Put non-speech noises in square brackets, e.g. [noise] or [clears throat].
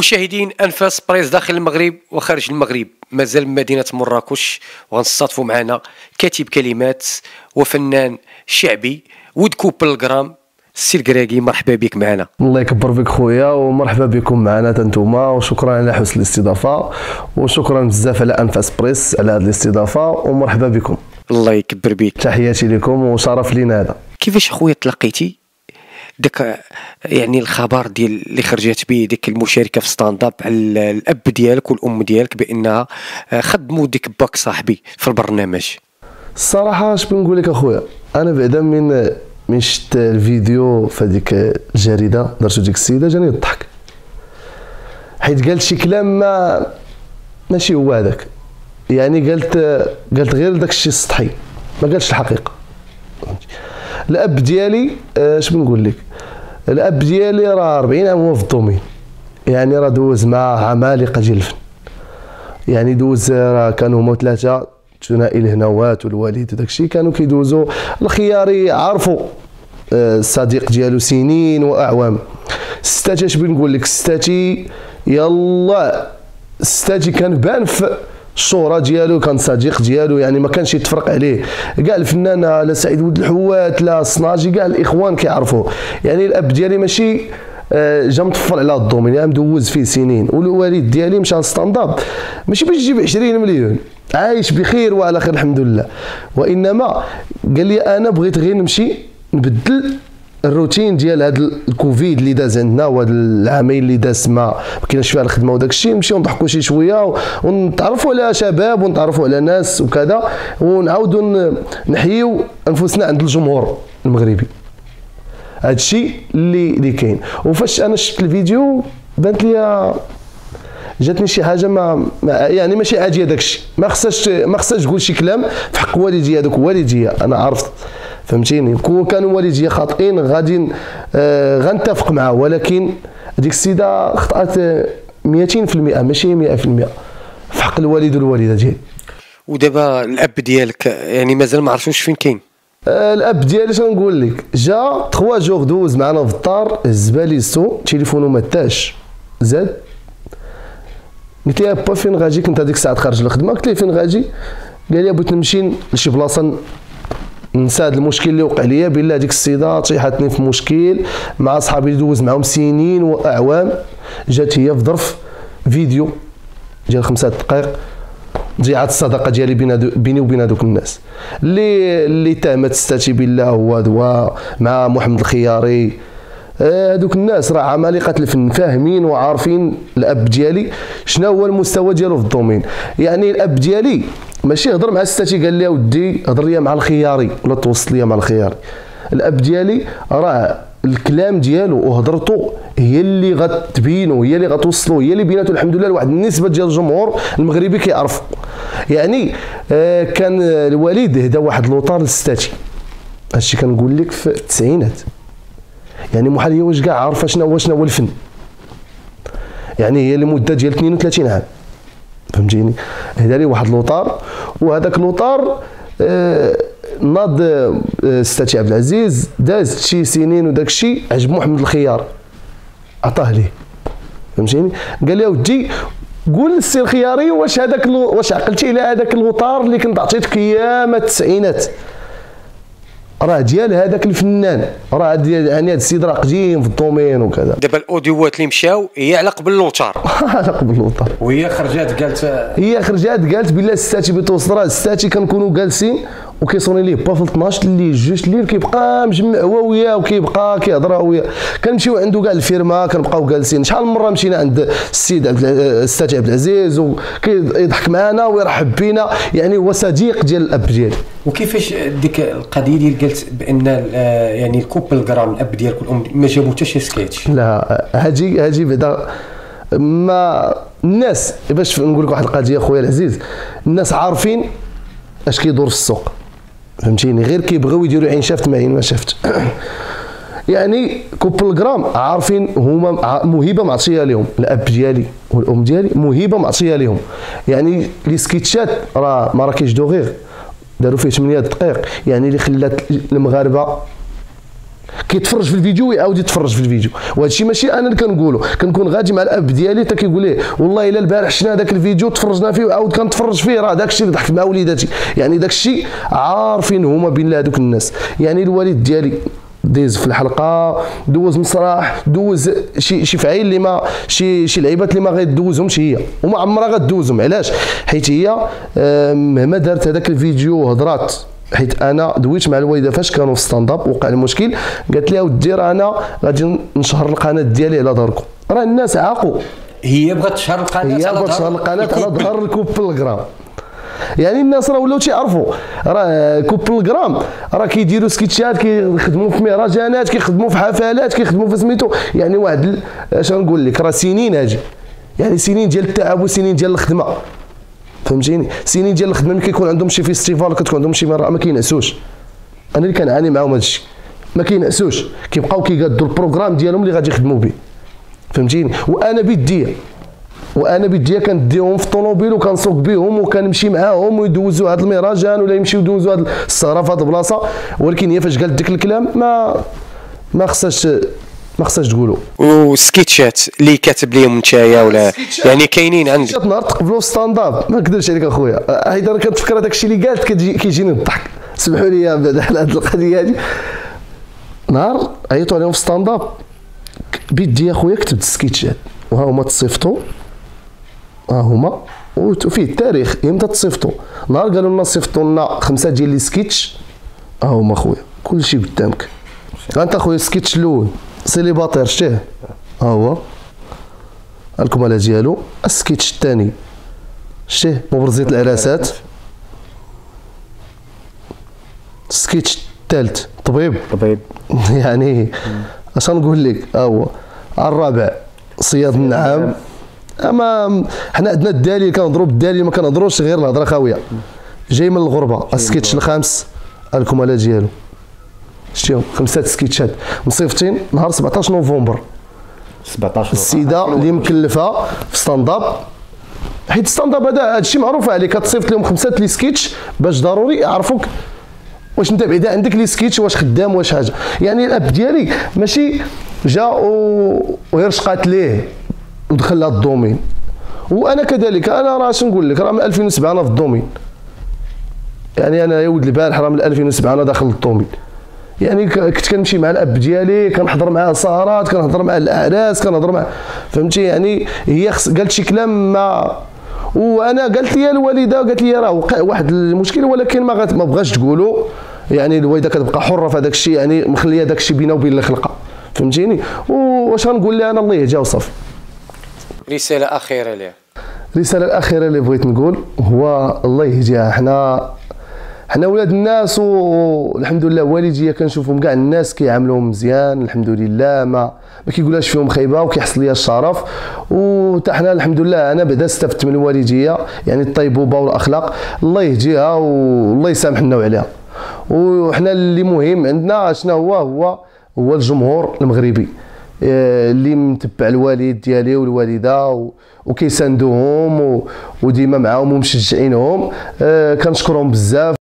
مشاهدين أنفاس بريس داخل المغرب وخارج المغرب. مازال مدينة مراكش وغنصطفوا معنا كاتب كلمات وفنان شعبي ولد كوبل السي الكراكي مرحبا بك معنا. الله يكبر بك خويا ومرحبا بكم معنا انتوما وشكرا على حسن الاستضافة وشكرا بزاف على أنفاس بريس على هذه الاستضافة ومرحبا بكم. الله يكبر بك. تحياتي لكم وشرف لينا هذا. كيفاش خويا تلقيتي داك يعني الخبر ديال اللي خرجت به ديك المشاركة في stand up على الأب ديالك والأم ديالك بأنها خدموا ديك باك صاحبي في البرنامج. الصراحه اش بنقول لك أخويا؟ أنا بعدا من من شفت الفيديو في هذيك الجريده درتو ديك السيدة جاني الضحك. حيت قالت شي كلام ما ماشي هو هذاك. يعني قالت قالت غير داك الشيء السطحي. ما قالش الحقيقة. الأب ديالي آه، اش بنقول لك؟ الأب ديالي راه 40 عام هو في ال domaine. يعني راه دوز مع عمالقة الفن يعني دوز راه كانوا هما ثلاثة ثنائي الهنوات والوالد وداك الشيء كانوا كيدوزوا الخياري عرفوا آه، الصديق ديالو سنين وأعوام. ستاتي اش بنقول لك؟ ستاتي يلا ستاتي كان بان في الشهره ديالو كان صديق ديالو يعني ما كانش يتفرق عليه. كاع الفنان لا سعيد ولد الحوات لا الصنهاجي كاع الإخوان كيعرفوه. يعني الأب ديالي ماشي آه، جا مطفل على ال domaine يعني مدوز فيه سنين. والوالد ديالي مشى لل stand up. ماشي باش يجيب 20 مليون. عايش بخير وعلى خير الحمد لله. وإنما قال لي أنا بغيت غير نمشي نبدل الروتين ديال هذا الكوفيد اللي داز عندنا وهذا العامين اللي داز ما كاينش فيها الخدمة وداك الشيء نمشيو نضحكوا شي شوية ونتعرفوا على شباب ونتعرفوا على ناس وكذا ونعاودوا نحيوا أنفسنا عند الجمهور المغربي. هذا الشيء اللي اللي كاين. وفاش أنا شفت الفيديو بانت لي جاتني شي حاجة ما, ما يعني ماشي عادية داك الشيء ما خصهاش ما خصهاش تقول شي كلام في حق والدي هذوك والدي أنا عرفت فهمتيني؟ كون كانوا والدي خاطئين غادي آه غنتفق معاه ولكن ديك السيدة خطأت 200% ماشي 100% في حق الوالد والوالدة ديالي. ودابا الأب ديالك يعني مازال ما عرفتوش فين كاين؟ آه الأب ديالي شنو نقول لك؟ جا 3 جوغ دوز معنا في الدار الزباليستو تليفونو ما داش. زاد. قلت له با فين غادي كنت هذيك الساعة خارج الخدمه قلت له فين غادي؟ قال لي بغيت نمشي لشي بلاصة ننسى هذا المشكل اللي وقع ليا بالله هذيك السيده طيحتني في مشكل مع صحابي دوز معاهم سنين وأعوام. جات هي في ظرف فيديو ديال خمسة دقائق ضيعت الصداقة ديالي بيني وبين هذوك الناس. اللي اللي تهمت ستاتي بالله هو دواء مع محمد الخياري. هذوك الناس راه عمالقه الفن فاهمين وعارفين الأب ديالي شنو هو المستوى ديالو في ال domaine. يعني الأب ديالي ماشي هضر مع ستاتي قال لي ودي هضر لي مع الخياري ولا توصل لي مع الخياري. الأب ديالي راه الكلام ديالو وهضرته هي اللي غتبينو هي اللي غتوصلو هي اللي بيناتو. الحمد لله لواحد النسبة ديال الجمهور المغربي كيعرف يعني آه كان الوالد هدا واحد لوطار لستاتي. هادشي كنقول لك في التسعينات. يعني محال هي واش كاع عارفة شنو هو هو الفن. يعني هي لمده ديال 32 عام. فهمتيني؟ هدا لي واحد لوطار وهذاك لوطار آه ناض آه ستاتي عبد العزيز داز شي سنين وداك الشيء عجب محمد الخيار. عطاه ليه. فهمتيني؟ قال لي ودي قول للسي الخياري واش هذاك واش عقلتي على هذاك الوطار اللي كنت عطيتك أيام التسعينات. راه ديال هذاك الفنان راه ديال يعني هذا السيد راه قديم في ال domaine وكذا. دابا ال audio ات اللي مشاو هي على قبل اللوطار [laughs] على قبل اللوطار وهي خرجات قالت هي خرجات قالت بلا ستاتي بتوصل راه ستاتي كنكونوا جالسين وكيصوني ليه با في 12 اللي جوج الليل كيبقى مجمع هو وياه وكيبقى كيهضر هو وياه. كنمشيو عنده كاع الفيرما كنبقاو جالسين. شحال من مرة مشينا عند السيد عبد الستاتي عبد العزيز وكيضحك معنا ويرحب بينا. يعني هو صديق ديال الأب ديالي. وكيفاش ديك القضية ديال قالت بأن يعني الكوبل جرام الأب ديالك والأم ما جابوا حتى شي سكيتش؟ لا هاجي هاجي بعدا ما الناس باش نقول لك واحد القضية خويا العزيز الناس عارفين اش كيدور في السوق. فهمتيني؟ غير كيبغيو يديروا عين شافت ما عين ما شافت. [clears throat] يعني كوبل جرام عارفين هما موهبه معطيه لهم الأب ديالي والأم ديالي موهبه معطيه لهم يعني لي سكيتشات راه ما راه كيجدو غير. داروا فيه 8 دقائق يعني اللي خلات المغاربة كيتفرج في الفيديو ويعاود يتفرج في الفيديو. وهذا الشيء ماشي أنا اللي كنقولو كنكون غادي مع الأب ديالي حتى كيقول لي والله إلا البارح شفنا هذاك الفيديو تفرجنا فيه وعاود كنتفرج فيه راه داك الشيء اللي ضحكت مع وليداتي. يعني داك الشيء عارفين هما بين هذوك الناس. يعني الوالد ديالي دوز في الحلقة دوز مسرح دوز شي شي فعيل اللي ما شي شي لعيبات اللي ما غيدوزهمش هي. وما عمرها غدوزهم علاش؟ حيت هي مهما دارت هذاك الفيديو وهضرات حيت أنا دويت مع الوالدة فاش كانوا في stand up وقع المشكل قالت لي أودي راه أنا غادي نشهر القناة ديالي على داركم. راه الناس عاقوا. هي بغات تشهر القناة هي بغات تشهر القناة على ظهر الكوبل جرام يعني الناس راه ولاو تيعرفوا. راه كوبل جرام راه كيديروا سكيتشات كيخدموا في مهرجانات كيخدموا في حفلات كيخدموا في سميتو. يعني واحد اش نقول لك راه سنين هاجي يعني سنين ديال التعب وسنين ديال الخدمة. فهمتيني؟ سنين ديال الخدمة ملي كيكون عندهم شي festival كتكون عندهم شي مرة ما كينعسوش. أنا اللي كنعاني معاهم هادشي ما كينعسوش. كيبقاو كيقادوا ال programme ديالهم اللي غادي يخدموا به. فهمتيني؟ وأنا بيديا وأنا بيديا كنديهم في الطوموبيل وكنسوق بهم وكنمشي معاهم ويدوزوا هذا المهرجان ولا يمشيو يدوزوا هذا السهره في هذه البلاصة. ولكن هي فاش قالت ديك الكلام ما ما خصهاش ما خصهاش تقولوا وسكيتشات اللي كاتب ليهم نتايا ولا يعني كاينين عندك. سكيتشات نهار تقبلوا في stand-up ما نكذبش عليك أخويا. حيت أنا كنتفكر هذاك الشيء اللي قالت كيجيني الضحك سمحوا لي بعد على هذه القضية هذه نهار عيطوا عليهم في stand-up بيدي اخويا كتبت السكيتشات وها هما تصيفطوا ها هما وفيه التاريخ إمتى تصيفطوا نهار قالوا لنا صيفطوا لنا خمسة ديال les sketchs. ها هما خويا كلشي قدامك. انت خويا السكيتش الأول célibataire شتيه ها هو. لكم على ديالو السكيتش الثاني شتيه مبرزية العراسات. السكيتش الثالث طبيب. طبيب. [laughs] يعني اش نقول لك؟ ها هو. الرابع صياد النعام. أما حنا عندنا الدليل كنهضروا بالدليل ما كنهضروش غير الهضره خاوية. جاي من الغربة السكيتش الخامس لكم على ديالو. شتيهم خمسة سكيتشات. مصيفطين نهار 17 نوفمبر. 17 السيدة اللي مكلفة في stand-up حيت stand-up هذا هادشي معروف عليه كتصيفط لهم خمسة les sketchs باش ضروري يعرفوك واش انت بعدا عندك les sketchs واش خدام واش حاجة. يعني الأب ديالي ماشي جا وغير شقات ليه. ودخل لهذا ال domaine. وأنا كذلك أنا راه نقول لك راه من 2007 أنا في ال domaine. يعني أنا يا ولد البارح راه من 2007 أنا داخل ال domaine يعني كنت كنمشي مع الأب ديالي كنحضر معاه سهرات كنهضر مع الأعراس كنهضر مع فهمتي؟ يعني هي خص قالت شي كلام ما وأنا قالت لي الوالدة قالت لي راه وقع واحد المشكل ولكن ما ما بغاش تقولوا يعني الوالدة كتبقى حرة في هذاك الشيء يعني مخلية هذاك الشيء بينه وبين الخلقة. فهمتيني؟ واش غنقول لها؟ أنا الله يهديها وصافي رسالة أخيرة ليه الرساله الأخيرة اللي بغيت نقول هو الله يهديها. حنا حنا ولاد الناس والحمد لله والديا كنشوفهم كاع الناس كيعاملوهم مزيان الحمد لله. ما ما كيقولهاش فيهم خيبة وكيحصل ليا الشرف. وتا حنا الحمد لله أنا بعدا استفدت من الوالديه يعني الطيبوبه والأخلاق. الله يهديها والله يسامحنا عليها. وحنا اللي مهم عندنا شنو هو؟ هو هو الجمهور المغربي. اللي متبع الوالد ديالي والوالدة وكيساندوهم وديما معاهم ومشجعينهم. آه، كنشكرهم بزاف.